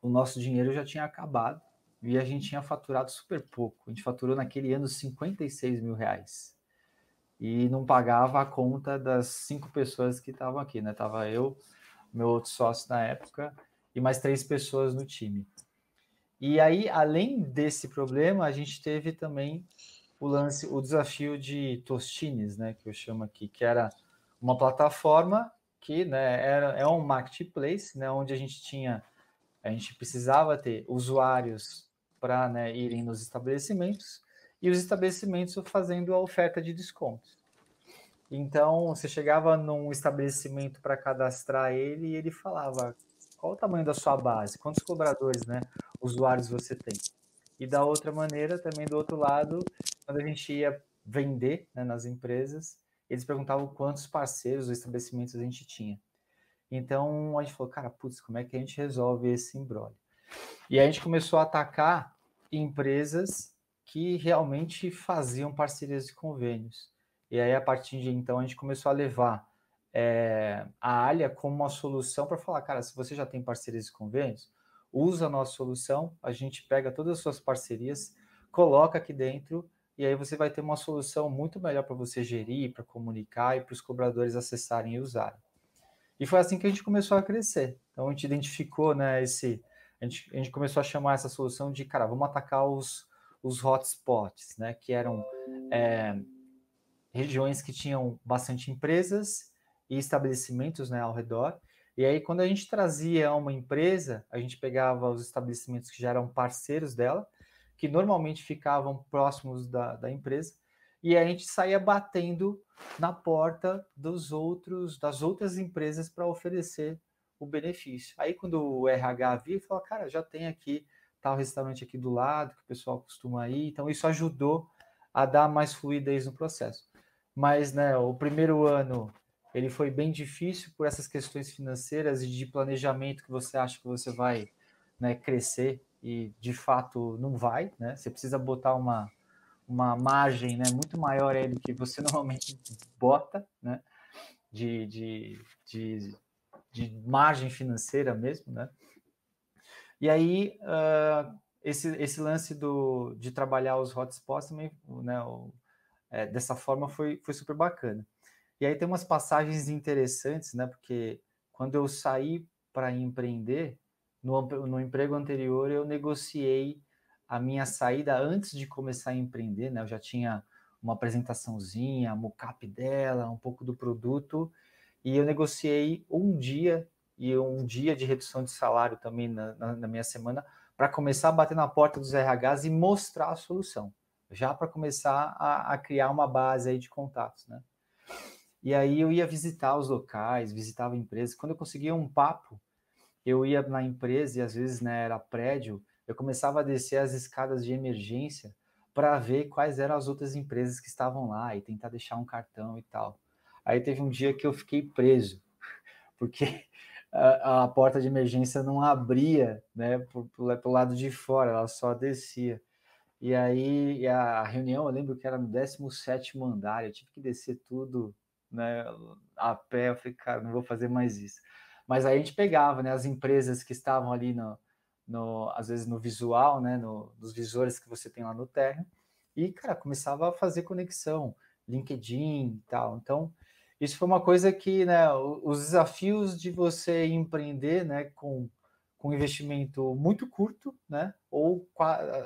o nosso dinheiro já tinha acabado e a gente tinha faturado super pouco. A gente faturou naquele ano 56 mil reais e não pagava a conta das cinco pessoas que estavam aqui, né? Tava eu, meu outro sócio na época e mais três pessoas no time. E aí, além desse problema, a gente teve também o lance, o desafio de Tostines, né, que eu chamo aqui, que era uma plataforma que, né, era é um marketplace, né, onde a gente tinha a gente precisava ter usuários para né, irem nos estabelecimentos e os estabelecimentos fazendo a oferta de descontos. Então, você chegava num estabelecimento para cadastrar ele e ele falava qual o tamanho da sua base, quantos cobradores, né, usuários você tem. E da outra maneira, também do outro lado, quando a gente ia vender né, nas empresas, eles perguntavam quantos parceiros ou estabelecimentos a gente tinha. Então a gente falou, cara, putz, como é que a gente resolve esse embrólio? E a gente começou a atacar empresas que realmente faziam parcerias de convênios. E aí, a partir de então, a gente começou a levar é, a Alia como uma solução para falar, cara, se você já tem parcerias de convênios, usa a nossa solução, a gente pega todas as suas parcerias, coloca aqui dentro e aí você vai ter uma solução muito melhor para você gerir, para comunicar e para os cobradores acessarem e usarem. E foi assim que a gente começou a crescer. Então a gente identificou, né, esse a gente, a gente começou a chamar essa solução de, cara, vamos atacar os, os hotspots, né, que eram é, regiões que tinham bastante empresas e estabelecimentos, né, ao redor, e aí, quando a gente trazia uma empresa, a gente pegava os estabelecimentos que já eram parceiros dela, que normalmente ficavam próximos da, da empresa, e a gente saía batendo na porta dos outros, das outras empresas para oferecer o benefício. Aí, quando o RH via, falou: cara, já tem aqui tal restaurante aqui do lado que o pessoal costuma ir, então isso ajudou a dar mais fluidez no processo. Mas, né, o primeiro ano ele foi bem difícil por essas questões financeiras e de planejamento que você acha que você vai né, crescer e de fato não vai, né? Você precisa botar uma, uma margem né, muito maior aí do que você normalmente bota, né? De, de, de, de margem financeira mesmo, né? E aí uh, esse, esse lance do, de trabalhar os hotspots também, né, o, é, dessa forma foi, foi super bacana. E aí tem umas passagens interessantes, né? Porque quando eu saí para empreender, no, no emprego anterior eu negociei a minha saída antes de começar a empreender, né? Eu já tinha uma apresentaçãozinha, mocap dela, um pouco do produto, e eu negociei um dia e um dia de redução de salário também na, na, na minha semana para começar a bater na porta dos RHs e mostrar a solução, já para começar a, a, criar uma base aí de contatos, né? E aí eu ia visitar os locais, visitava empresas. Quando eu conseguia um papo, eu ia na empresa e às vezes né, era prédio, eu começava a descer as escadas de emergência para ver quais eram as outras empresas que estavam lá e tentar deixar um cartão e tal. Aí teve um dia que eu fiquei preso, porque a, a porta de emergência não abria né, para o lado de fora, ela só descia. E aí a reunião, eu lembro que era no 17 andar, eu tive que descer tudo né, a pé. Eu falei, cara, não vou fazer mais isso. Mas aí a gente pegava né, as empresas que estavam ali no, no, às vezes no visual, né, no, nos visores que você tem lá no térreo, e, cara, começava a fazer conexão, LinkedIn e tal. Então, isso foi uma coisa que, né, os desafios de você empreender, né, com, com investimento muito curto, né, ou,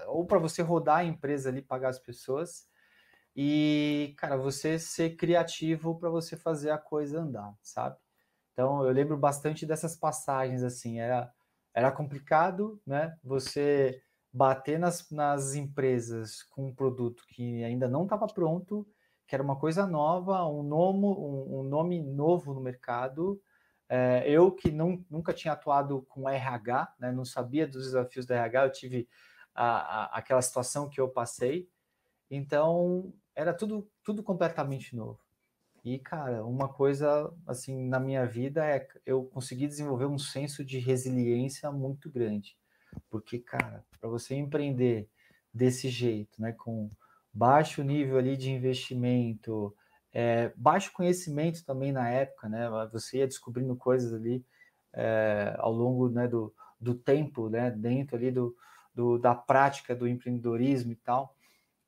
ou para você rodar a empresa ali, pagar as pessoas, e, cara, você ser criativo para você fazer a coisa andar, sabe? Então, eu lembro bastante dessas passagens, assim, era era complicado, né? Você bater nas, nas empresas com um produto que ainda não estava pronto, que era uma coisa nova, um nome, um, um nome novo no mercado. É, eu que não, nunca tinha atuado com RH, né? não sabia dos desafios da RH, eu tive a, a, aquela situação que eu passei. Então, era tudo, tudo completamente novo. E, cara, uma coisa, assim, na minha vida é eu consegui desenvolver um senso de resiliência muito grande. Porque, cara, para você empreender desse jeito, né, com baixo nível ali de investimento, é, baixo conhecimento também na época, né, você ia descobrindo coisas ali é, ao longo né, do, do tempo, né, dentro ali do, do, da prática do empreendedorismo e tal.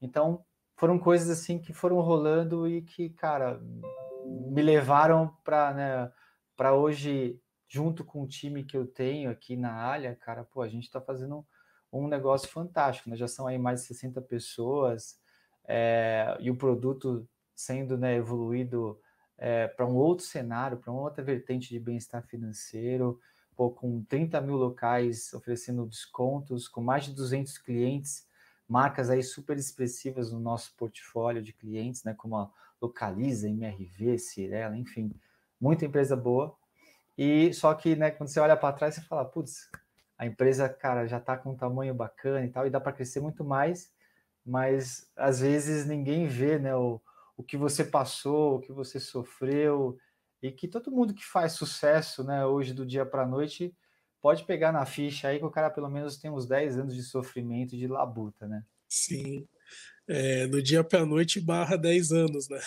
Então, foram coisas assim que foram rolando e que, cara, me levaram para né, para hoje, junto com o time que eu tenho aqui na Alha, cara, pô, a gente está fazendo um negócio fantástico, né? Já são aí mais de 60 pessoas é, e o produto sendo né, evoluído é, para um outro cenário, para uma outra vertente de bem-estar financeiro, pô, com 30 mil locais oferecendo descontos, com mais de 200 clientes marcas aí super expressivas no nosso portfólio de clientes, né, como a Localiza, MRV, Cirela, enfim, muita empresa boa. E só que, né, quando você olha para trás, você fala, putz, a empresa, cara, já está com um tamanho bacana e tal, e dá para crescer muito mais, mas às vezes ninguém vê, né, o, o que você passou, o que você sofreu, e que todo mundo que faz sucesso, né, hoje do dia para a noite, pode pegar na ficha aí que o cara pelo menos tem uns 10 anos de sofrimento de labuta, né? Sim. É, no dia para a noite barra 10 anos, né?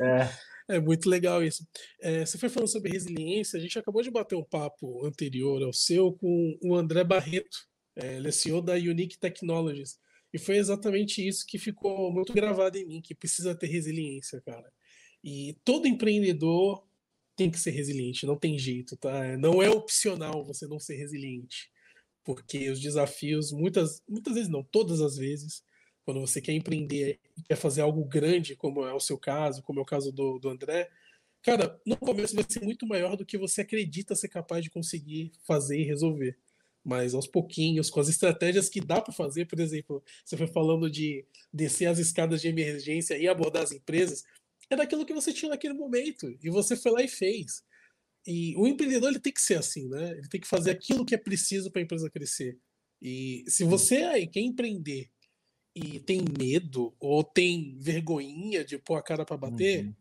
É. é muito legal isso. É, você foi falando sobre resiliência, a gente acabou de bater um papo anterior ao seu com o André Barreto, é, ele é CEO da Unique Technologies. E foi exatamente isso que ficou muito gravado em mim, que precisa ter resiliência, cara. E todo empreendedor tem que ser resiliente, não tem jeito, tá? Não é opcional você não ser resiliente, porque os desafios, muitas, muitas vezes não, todas as vezes, quando você quer empreender e quer fazer algo grande, como é o seu caso, como é o caso do, do André, cara, no começo vai ser muito maior do que você acredita ser capaz de conseguir fazer e resolver. Mas aos pouquinhos, com as estratégias que dá para fazer, por exemplo, você foi falando de descer as escadas de emergência e abordar as empresas, é daquilo que você tinha naquele momento e você foi lá e fez. E o empreendedor ele tem que ser assim, né? Ele tem que fazer aquilo que é preciso para a empresa crescer. E se você aí quer empreender e tem medo ou tem vergonhinha de pôr a cara para bater, uhum.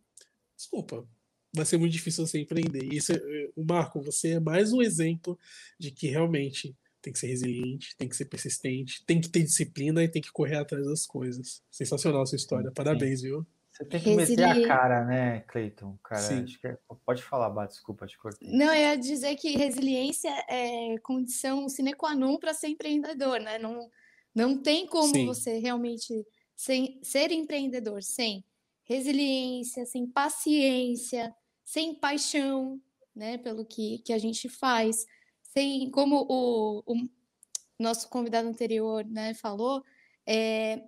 desculpa, vai ser muito difícil você empreender. E isso, é, o Marco, você é mais um exemplo de que realmente tem que ser resiliente, tem que ser persistente, tem que ter disciplina e tem que correr atrás das coisas. Sensacional a sua história. Parabéns, viu? Você tem que meter a cara, né, Cleiton? Cara, Sim. É... Pode falar, Bá, desculpa, te cortei. Não, eu ia dizer que resiliência é condição sine qua non para ser empreendedor, né? Não, Não tem como Sim. você realmente sem, ser empreendedor sem resiliência, sem paciência, sem paixão, né, pelo que, que a gente faz, sem como o, o nosso convidado anterior, né, falou, é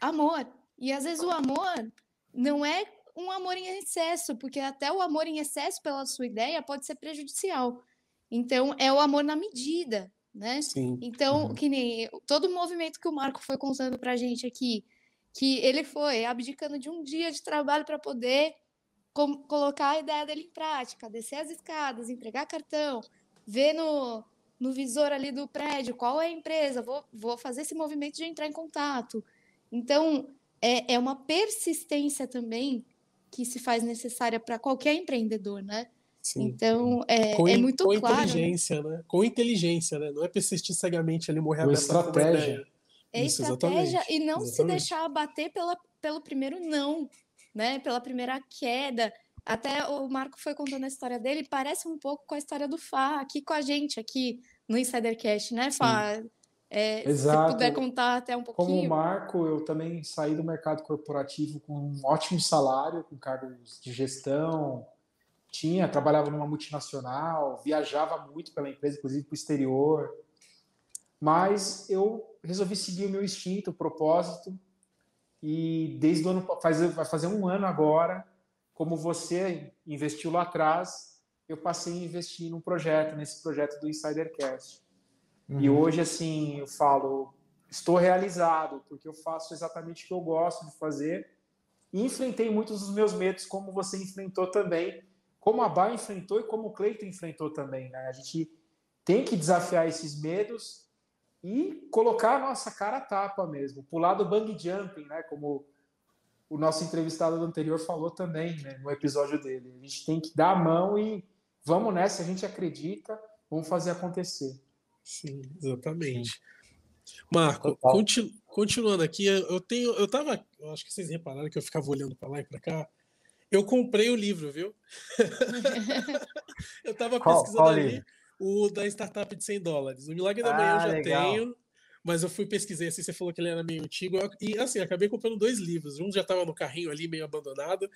amor. E às vezes o amor não é um amor em excesso, porque até o amor em excesso pela sua ideia pode ser prejudicial. Então, é o amor na medida, né? Sim. Então, uhum. que nem todo o movimento que o Marco foi contando para a gente aqui, que ele foi abdicando de um dia de trabalho para poder colocar a ideia dele em prática, descer as escadas, entregar cartão, ver no, no visor ali do prédio qual é a empresa, vou, vou fazer esse movimento de entrar em contato. Então, é, é uma persistência também que se faz necessária para qualquer empreendedor, né? Sim. Então, é, com, é muito com claro. Com né? inteligência, né? Com inteligência, né? Não é persistir cegamente ali, morrer com estratégia. É Isso, estratégia exatamente. e não exatamente. se deixar abater pela, pelo primeiro não, né? Pela primeira queda. Até o Marco foi contando a história dele, parece um pouco com a história do Fá aqui com a gente, aqui no Insidercast, né, Fá? É, Exato. Se puder contar até um pouquinho. Como Marco, eu também saí do mercado corporativo com um ótimo salário, com cargos de gestão, tinha, trabalhava numa multinacional, viajava muito pela empresa, inclusive para o exterior. Mas eu resolvi seguir o meu instinto, o propósito, e desde o ano faz, vai fazer um ano agora, como você investiu lá atrás, eu passei a investir num projeto, nesse projeto do Insidercast. Uhum. E hoje, assim, eu falo, estou realizado, porque eu faço exatamente o que eu gosto de fazer. E enfrentei muitos dos meus medos, como você enfrentou também, como a Bar enfrentou e como o Cleiton enfrentou também. Né? A gente tem que desafiar esses medos e colocar a nossa cara a tapa mesmo, pular do bang jumping, né? como o nosso entrevistado anterior falou também né? no episódio dele. A gente tem que dar a mão e vamos nessa, a gente acredita, vamos fazer acontecer. Sim, exatamente. Marco, continu, continuando aqui, eu tenho, eu tava, eu acho que vocês repararam que eu ficava olhando para lá e para cá. Eu comprei o livro, viu? eu tava qual, pesquisando qual ali livro? o da startup de 100 dólares. O Milagre da Manhã ah, eu já legal. tenho, mas eu fui pesquisar assim, você falou que ele era meio antigo, e assim, acabei comprando dois livros. Um já estava no carrinho ali, meio abandonado,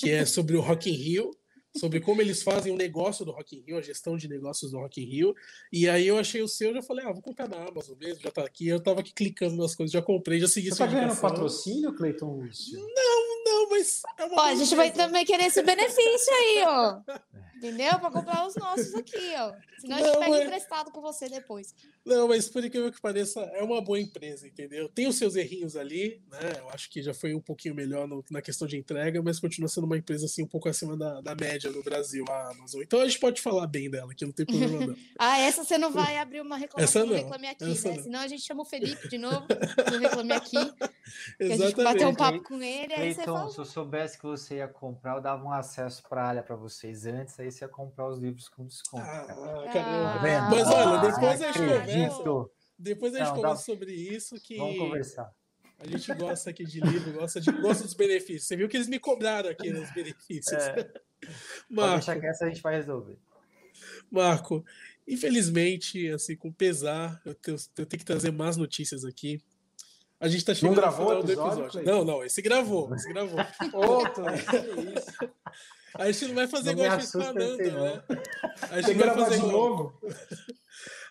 que é sobre o Rock in Rio, sobre como eles fazem o negócio do Rock in Rio, a gestão de negócios do Rock in Rio. E aí eu achei o seu, já falei, ah, vou comprar na Amazon mesmo, já tá aqui. Eu tava aqui clicando nas coisas, já comprei, já segui Você tá ganhando patrocínio, Cleiton Lúcio? Não, não, mas é ó, a gente vai também querer esse benefício aí, ó. Entendeu? Para comprar os nossos aqui, ó. Senão a gente pega mas... emprestado com você depois. Não, mas por incrível que pareça, é uma boa empresa, entendeu? Tem os seus errinhos ali, né? Eu acho que já foi um pouquinho melhor no, na questão de entrega, mas continua sendo uma empresa assim um pouco acima da, da média no Brasil, a Amazon. Então a gente pode falar bem dela, que não tem problema não. ah, essa você não vai abrir uma reclamação essa não, Reclame Aqui, essa né? Não. Senão a gente chama o Felipe de novo no Reclame Aqui. Exatamente. a gente bater um papo com ele, fala... se eu soubesse que você ia comprar, eu dava um acesso para a área para vocês antes, aí você ia comprar os livros com desconto. Ah, cara. Ah, Mas olha, depois a gente conversa. Depois a gente Não, conversa dá... sobre isso. Que Vamos conversar. A gente gosta aqui de livro, gosta, de, gosta dos benefícios. Você viu que eles me cobraram aqui nos benefícios. É. Marco, deixar que essa a gente vai resolver. Marco, infelizmente, assim, com pesar, eu tenho, eu tenho que trazer más notícias aqui. A gente tá chegando não gravou no final episódio, do episódio. Não, não, esse gravou, esse gravou. Outro, que isso. A gente não vai fazer não igual a gente com a Nanda, né? A gente vai fazer de novo.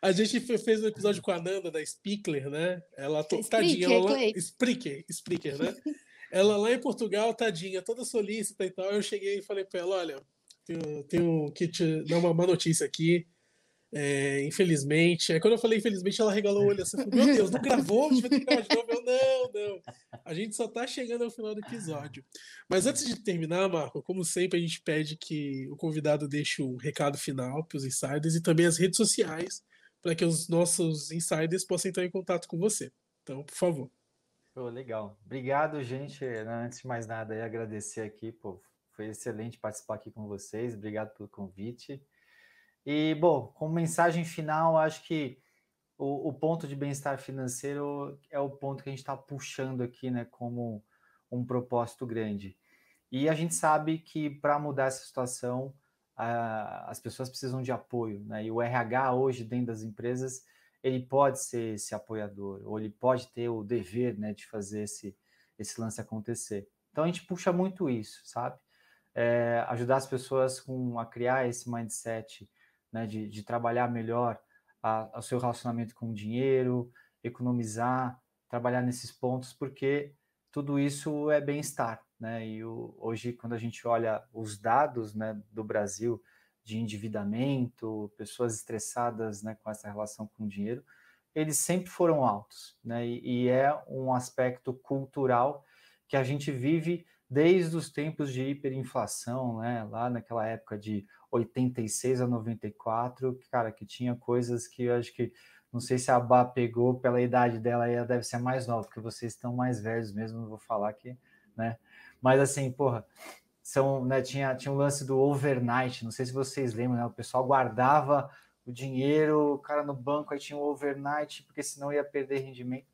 A gente fez um episódio com a Nanda da Spickler, né? Ela to... tadinha, ela lá... Spreaker, Spreaker, né? ela lá em Portugal, tadinha, toda solícita e tal. Eu cheguei e falei para ela, olha, tenho, tenho que te dar uma má notícia aqui. É, infelizmente. Aí quando eu falei infelizmente, ela regalou o olho assim, meu Deus, não gravou? A gente vai ter que gravar de novo. Eu, não, não. A gente só tá chegando ao final do episódio. Mas antes de terminar, Marco, como sempre, a gente pede que o convidado deixe um recado final para os insiders e também as redes sociais, para que os nossos insiders possam entrar em contato com você. Então, por favor. Oh, legal. Obrigado, gente. Antes de mais nada, agradecer aqui, pô. Foi excelente participar aqui com vocês. Obrigado pelo convite. E, bom, como mensagem final, acho que o, o ponto de bem-estar financeiro é o ponto que a gente está puxando aqui, né, como um propósito grande. E a gente sabe que para mudar essa situação, as pessoas precisam de apoio, né? E o RH hoje dentro das empresas ele pode ser esse apoiador, ou ele pode ter o dever né, de fazer esse, esse lance acontecer. Então a gente puxa muito isso, sabe? É, ajudar as pessoas com, a criar esse mindset né, de, de trabalhar melhor o seu relacionamento com o dinheiro, economizar, trabalhar nesses pontos, porque tudo isso é bem-estar. Né? E o, hoje, quando a gente olha os dados né, do Brasil, de endividamento, pessoas estressadas né, com essa relação com o dinheiro, eles sempre foram altos, né? E, e, é um aspecto cultural que a gente vive desde os tempos de hiperinflação, né? Lá naquela época de 86 a 94, cara, que tinha coisas que eu acho que não sei se a Bá pegou pela idade dela, ela deve ser mais nova, porque vocês estão mais velhos mesmo, não vou falar que, né? Mas assim, porra, são, né, tinha, tinha um lance do overnight, não sei se vocês lembram, né, o pessoal guardava o dinheiro, o cara no banco, aí tinha o overnight, porque senão ia perder rendimento.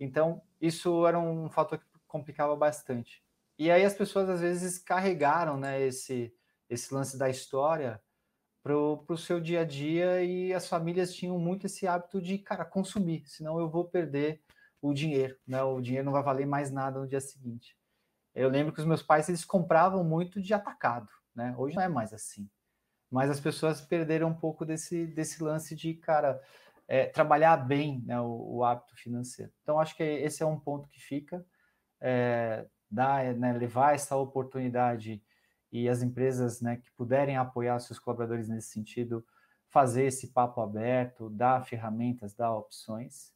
Então, isso era um fator que complicava bastante. E aí as pessoas, às vezes, carregaram né, esse, esse lance da história para o seu dia a dia e as famílias tinham muito esse hábito de, cara, consumir, senão eu vou perder o dinheiro, né? O dinheiro não vai valer mais nada no dia seguinte. Eu lembro que os meus pais eles compravam muito de atacado, né? Hoje não é mais assim. Mas as pessoas perderam um pouco desse, desse lance de, cara, é, trabalhar bem né, o, o, hábito financeiro. Então, acho que esse é um ponto que fica. É, dar, né, levar essa oportunidade e as empresas né, que puderem apoiar seus colaboradores nesse sentido, fazer esse papo aberto, dar ferramentas, dar opções.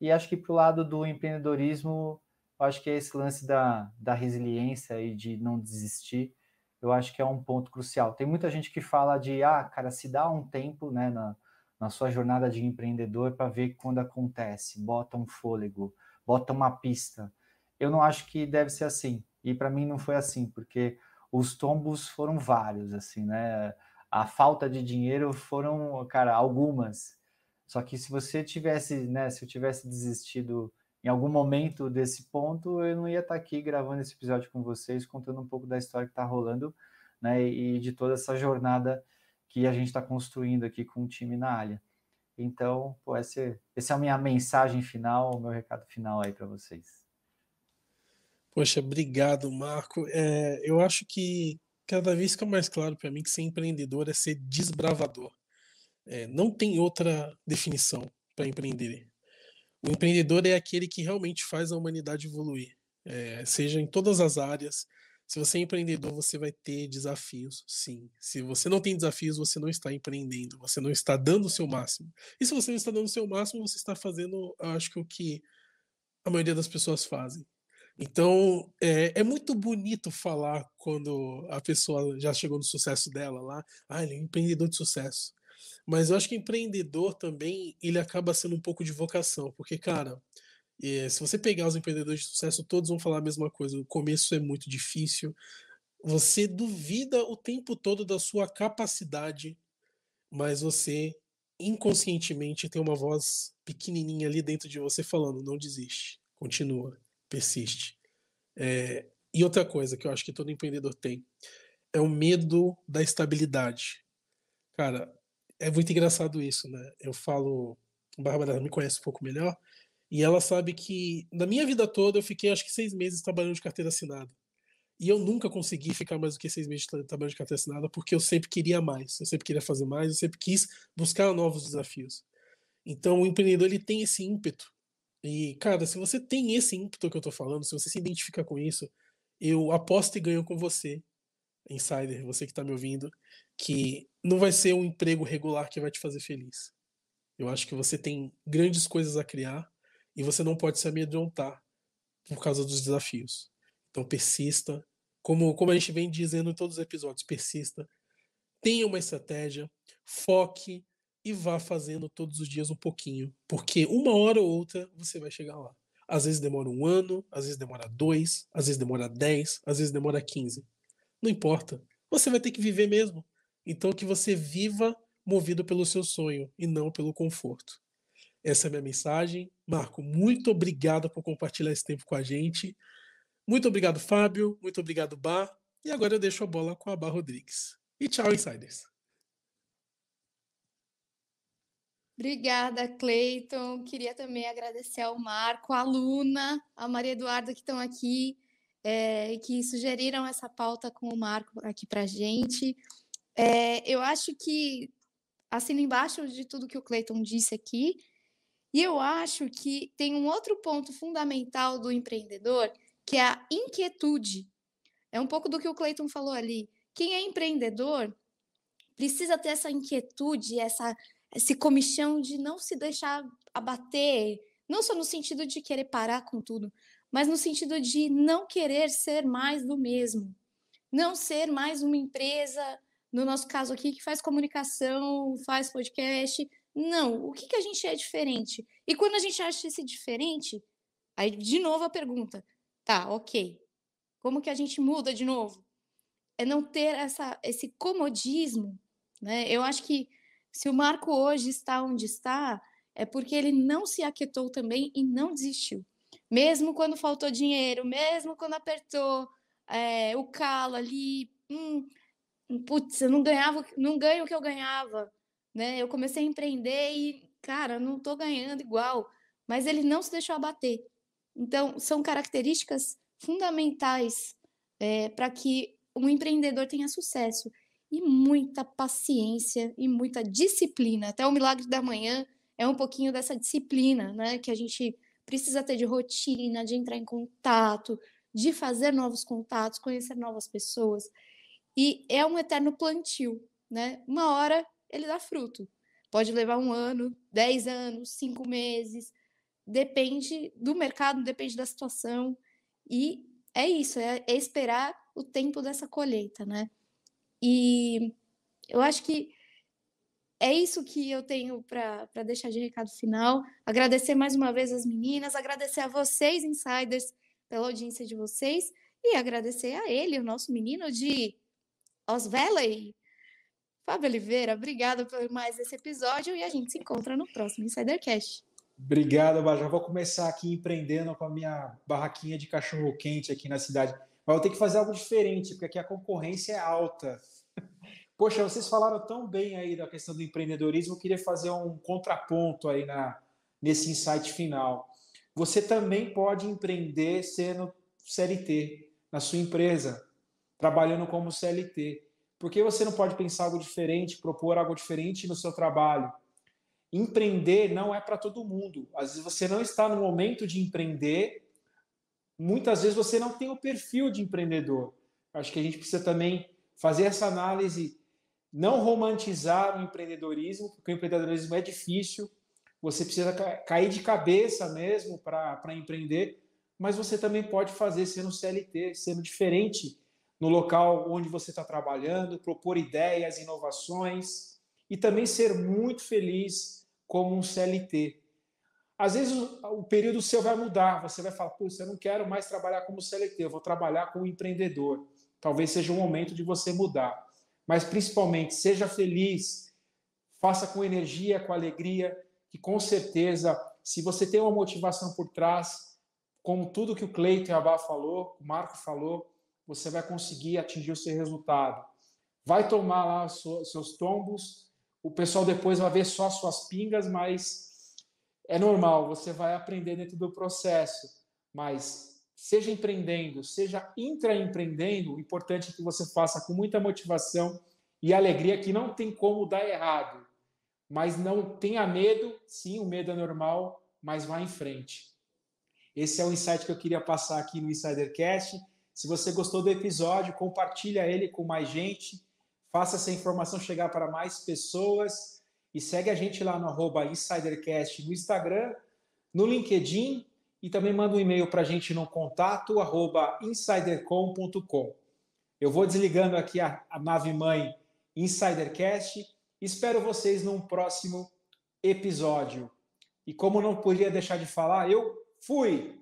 E acho que para o lado do empreendedorismo, acho que é esse lance da, da resiliência e de não desistir, eu acho que é um ponto crucial. Tem muita gente que fala de, ah, cara, se dá um tempo né, na, na sua jornada de empreendedor para ver quando acontece, bota um fôlego, bota uma pista. Eu não acho que deve ser assim. E para mim não foi assim, porque os tombos foram vários, assim, né? A falta de dinheiro foram, cara, algumas. Só que se você tivesse, né, se eu tivesse desistido em algum momento desse ponto, eu não ia estar aqui gravando esse episódio com vocês, contando um pouco da história que está rolando, né, e de toda essa jornada que a gente está construindo aqui com o time na área. Então, pô, essa, essa é a minha mensagem final, o meu recado final aí para vocês. Poxa, obrigado, Marco. É, eu acho que cada vez fica mais claro para mim que ser empreendedor é ser desbravador. É, não tem outra definição para empreender. O empreendedor é aquele que realmente faz a humanidade evoluir, é, seja em todas as áreas. Se você é empreendedor, você vai ter desafios, sim. Se você não tem desafios, você não está empreendendo, você não está dando o seu máximo. E se você não está dando o seu máximo, você está fazendo, acho que o que a maioria das pessoas fazem. Então, é, é, muito bonito falar quando a pessoa já chegou no sucesso dela lá. Ah, ele é um empreendedor de sucesso. Mas eu acho que empreendedor também, ele acaba sendo um pouco de vocação, porque, cara, é, se você pegar os empreendedores de sucesso, todos vão falar a mesma coisa. O começo é muito difícil. Você duvida o tempo todo da sua capacidade, mas você inconscientemente tem uma voz pequenininha ali dentro de você falando: não desiste, continua, persiste. É, e outra coisa que eu acho que todo empreendedor tem é o medo da estabilidade. Cara, é muito engraçado isso, né? Eu falo, a Bárbara me conhece um pouco melhor, e ela sabe que na minha vida toda eu fiquei acho que seis meses trabalhando de carteira assinada. E eu nunca consegui ficar mais do que seis meses trabalhando de carteira assinada porque eu sempre queria mais, eu sempre queria fazer mais, eu sempre quis buscar novos desafios. Então o empreendedor ele tem esse ímpeto. E, cara, se você tem esse ímpeto que eu tô falando, se você se identifica com isso, eu aposto e ganho com você, insider, você que tá me ouvindo, que não vai ser um emprego regular que vai te fazer feliz. Eu acho que você tem grandes coisas a criar e você não pode se amedrontar por causa dos desafios. Então persista, como, como a gente vem dizendo em todos os episódios, persista, tenha uma estratégia, foque e vá fazendo todos os dias um pouquinho, porque uma hora ou outra você vai chegar lá. Às vezes demora um ano, às vezes demora dois, às vezes demora dez, às vezes demora quinze. Não importa. Você vai ter que viver mesmo. Então que você viva movido pelo seu sonho e não pelo conforto. Essa é a minha mensagem. Marco, muito obrigado por compartilhar esse tempo com a gente. Muito obrigado, Fábio. Muito obrigado, Bar. E agora eu deixo a bola com a Bar Rodrigues. E tchau, insiders. Obrigada, Cleiton. Queria também agradecer ao Marco, a Luna, a Maria Eduarda que estão aqui é, e que sugeriram essa pauta com o Marco aqui para gente. É, eu acho que assino embaixo de tudo que o Cleiton disse aqui. E eu acho que tem um outro ponto fundamental do empreendedor, que é a inquietude. É um pouco do que o Cleiton falou ali. Quem é empreendedor precisa ter essa inquietude, essa, esse comichão de não se deixar abater, não só no sentido de querer parar com tudo, mas no sentido de não querer ser mais do mesmo. Não ser mais uma empresa, no nosso caso aqui, que faz comunicação, faz podcast. Não, o que, que a gente é diferente? E quando a gente acha esse diferente, aí de novo a pergunta, tá, ok, como que a gente muda de novo? É não ter essa, esse comodismo, né? Eu acho que se o Marco hoje está onde está, é porque ele não se aquietou também e não desistiu. Mesmo quando faltou dinheiro, mesmo quando apertou é, o calo ali, hum, putz, eu não ganhava, não ganho o que eu ganhava, né? Eu comecei a empreender e, cara, não estou ganhando igual, mas ele não se deixou abater. Então, são características fundamentais é, para que um empreendedor tenha sucesso e muita paciência e muita disciplina. Até o milagre da manhã é um pouquinho dessa disciplina, né? Que a gente precisa ter de rotina, de entrar em contato, de fazer novos contatos, conhecer novas pessoas. E é um eterno plantio, né? Uma hora ele dá fruto. Pode levar um ano, dez anos, cinco meses, depende do mercado, depende da situação. E é isso, é, é esperar o tempo dessa colheita, né? E eu acho que é isso que eu tenho para deixar de recado final. Agradecer mais uma vez as meninas, agradecer a vocês, insiders, pela audiência de vocês, e agradecer a ele, o nosso menino de Osveley. Fábio Oliveira, obrigada por mais esse episódio e a gente se encontra no próximo Insidercast. Obrigado, Já vou começar aqui empreendendo com a minha barraquinha de cachorro quente aqui na cidade. Mas eu tenho que fazer algo diferente, porque aqui a concorrência é alta. Poxa, vocês falaram tão bem aí da questão do empreendedorismo, eu queria fazer um contraponto aí na, nesse insight final. Você também pode empreender sendo CLT na sua empresa trabalhando como CLT. Por que você não pode pensar algo diferente, propor algo diferente no seu trabalho? Empreender não é para todo mundo. Às vezes você não está no momento de empreender, muitas vezes você não tem o perfil de empreendedor. Acho que a gente precisa também fazer essa análise, não romantizar o empreendedorismo, porque o empreendedorismo é difícil, você precisa cair de cabeça mesmo para empreender, mas você também pode fazer sendo CLT, sendo diferente no local onde você está trabalhando, propor ideias, inovações e também ser muito feliz como um CLT. Às vezes o período seu vai mudar, você vai falar, puxa, eu não quero mais trabalhar como CLT, eu vou trabalhar como empreendedor. Talvez seja o momento de você mudar. Mas principalmente, seja feliz, faça com energia, com alegria, que com certeza, se você tem uma motivação por trás, como tudo que o Cleiton a Vá falou, o Marco falou, você vai conseguir atingir o seu resultado. Vai tomar lá os seus tombos, o pessoal depois vai ver só as suas pingas, mas é normal, você vai aprender dentro do processo. Mas seja empreendendo, seja intraempreendendo, o importante é que você faça com muita motivação e alegria, que não tem como dar errado. Mas não tenha medo, sim, o medo é normal, mas vá em frente. Esse é o insight que eu queria passar aqui no Insidercast. Se você gostou do episódio, compartilha ele com mais gente, faça essa informação chegar para mais pessoas e segue a gente lá no arroba InsiderCast no Instagram, no LinkedIn e também manda um e-mail para a gente no contato arroba insidercom.com. Eu vou desligando aqui a, a nave mãe Insidercast. Espero vocês num próximo episódio. E como não podia deixar de falar, eu fui!